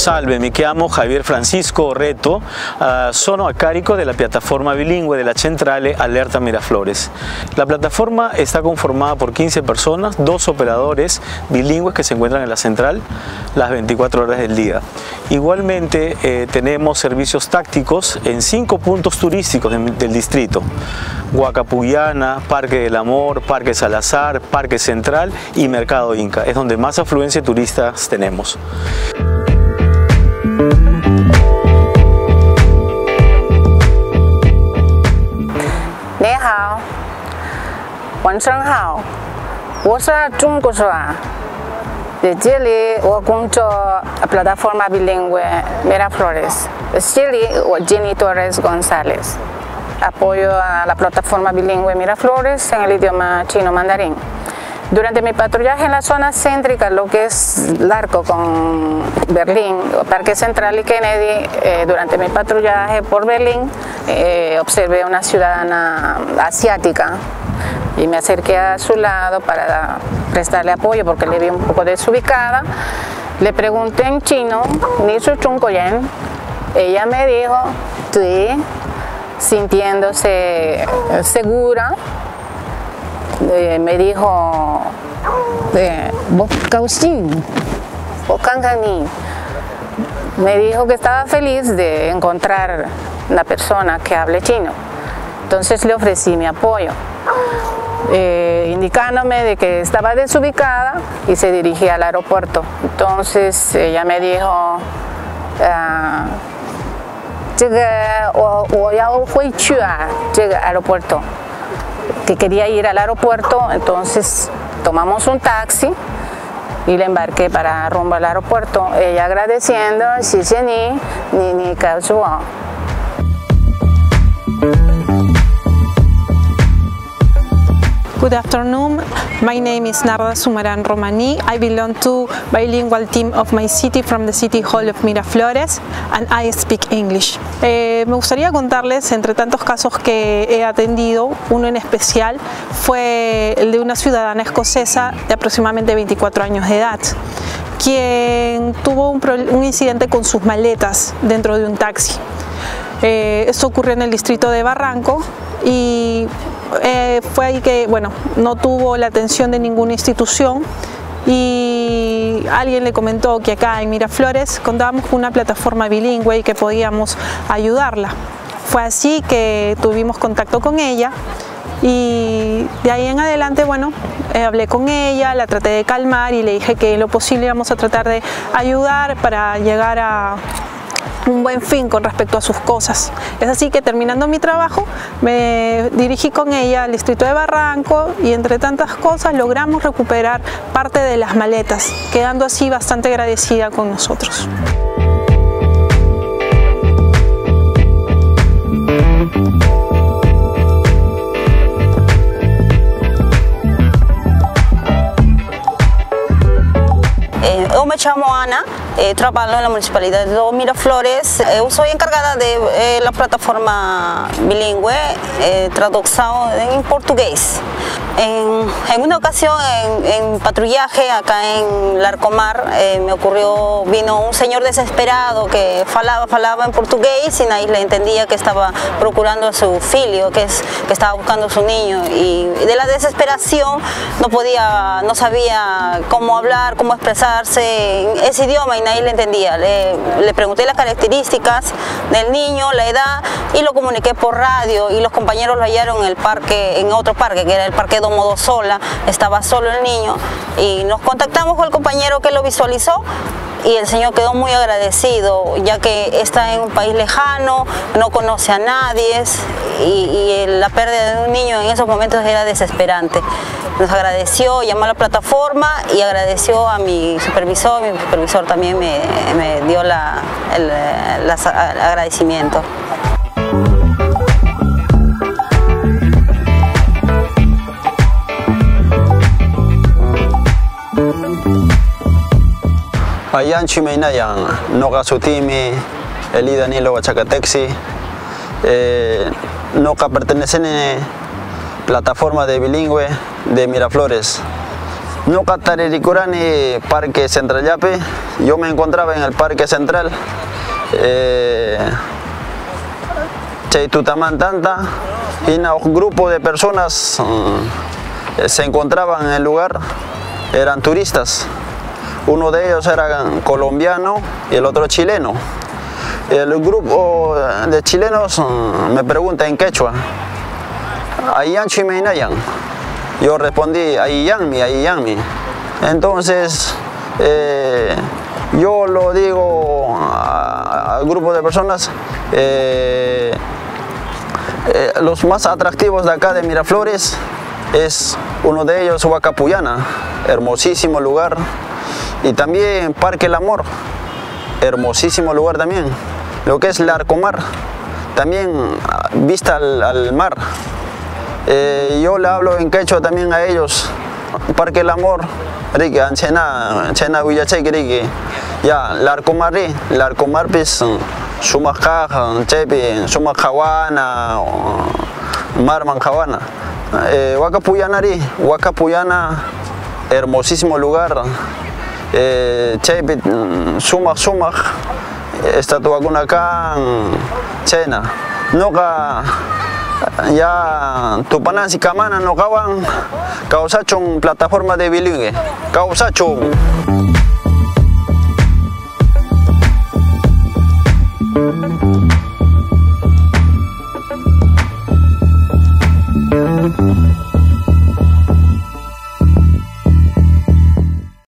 Salve, mi chiamo Javier Francisco Reto, uh, sono a carico della piattaforma bilingüe della centrale Alerta Miraflores. La plataforma está conformada por 15 personas, dos operadores bilingües que se encuentran en la central las 24 horas del día. Igualmente eh, tenemos servicios tácticos en cinco puntos turísticos de, del distrito. Huacapuyana, Parque del Amor, Parque Salazar, Parque Central y Mercado Inca. Es donde más afluencia de turistas tenemos. 晚上好，我是中国人。在这里我工作 plataforma bilingüe Miraflores. Chile, o Jenny Torres González. Apoyo a la plataforma bilingüe Miraflores en el idioma chino mandarín. Durante mi patrullaje en la zona céntrica, lo que es Larco con Berlín, Parque Central y Kennedy, eh, durante mi patrullaje por Berlín, eh, observé una ciudadana asiática y me acerqué a su lado para prestarle apoyo porque le vi un poco desubicada. Le pregunté en chino, ni su chuncoyen. Ella me dijo, sí, sintiéndose segura, eh, me dijo, eh, me dijo que estaba feliz de encontrar una persona que hable chino. Entonces le ofrecí mi apoyo, eh, indicándome de que estaba desubicada y se dirigía al aeropuerto. Entonces ella me dijo, ah, aeropuerto, que quería ir al aeropuerto, entonces tomamos un taxi y le embarqué para rumbo al aeropuerto. Ella agradeciendo, sí, sí, ni, ni, ni, Good afternoon. My name is Narda Sumaran Romani. I belong to bilingual team of my city from the City Hall of Miraflores and I speak English. Eh, me gustaría contarles, entre tantos casos que he atendido, uno en especial fue el de una ciudadana escocesa de aproximadamente 24 años de edad quien tuvo un, un incidente con sus maletas dentro de un taxi. Eh, esto ocurrió en el distrito de Barranco y eh, fue ahí que, bueno, no tuvo la atención de ninguna institución y alguien le comentó que acá en Miraflores contábamos con una plataforma bilingüe y que podíamos ayudarla. Fue así que tuvimos contacto con ella y de ahí en adelante, bueno, eh, hablé con ella, la traté de calmar y le dije que lo posible íbamos a tratar de ayudar para llegar a un buen fin con respecto a sus cosas. Es así que terminando mi trabajo me dirigí con ella al distrito de Barranco y entre tantas cosas logramos recuperar parte de las maletas, quedando así bastante agradecida con nosotros. Yo me llamo Ana, eh, trabajo en la municipalidad de Miraflores. Eh, soy encargada de eh, la plataforma bilingüe, eh, traducción en portugués. En, una ocasión, en, patrullaje acá en Larcomar, me ocurrió, vino un señor desesperado que falaba, falaba en portugués y nadie le entendía que estaba procurando a su filio, que, que estaba buscando a su niño. Y de la desesperación no podía, no sabía cómo hablar, cómo expresarse en ese idioma y nadie le entendía. Le, pregunté las características del niño, la edad y lo comuniqué por radio y los compañeros lo hallaron en el parque, en otro parque, que era el parque Domodo Sola, estaba solo el niño y nos contactamos con el compañero que lo visualizó y el señor quedó muy agradecido ya que está en un país lejano, no conoce a nadie y, la pérdida de un niño en esos momentos era desesperante. Nos agradeció, llamó a la plataforma y agradeció a mi supervisor, mi supervisor también me, me dio la, el, el agradecimiento. Ayan chimena yang noka sutimi Eli Danilo Huachacatexi eh, noka pertenecen a plataforma de bilingüe de Miraflores No Cataririkurani Parque Central Yape. Yo me encontraba en el Parque Central. Eh, Tanta y un grupo de personas mm, se encontraban en el lugar, eran turistas. Uno de ellos era colombiano y el otro chileno. El grupo de chilenos mm, me pregunta en quechua, ¿Ayan Chimeinayan? Yo respondí, Ayanmi, Ayanmi. Entonces, eh, yo lo digo al grupo de personas, eh, eh, los más atractivos de acá de Miraflores es uno de ellos Huacapuyana, hermosísimo lugar, y también Parque El Amor, hermosísimo lugar también. Lo que es el Arcomar, también ah, vista al, mar. Eh, yo le hablo en quechua también a ellos. Parque El Amor, Rique, Anchena, Anchena Rique. Ya, el Arcomar, el Arcomar, pues, Sumakaj, Chepi, Sumakawana, Marman Jawana. Eh, Huacapuyanari, Huacapuyana, hermosísimo lugar. Eh, Chepi, Sumak Sumak, estatua Gunakan, Chena. Noka ya tupanan si kamana no kawan kausachong plataforma de bilingüe. Kausachong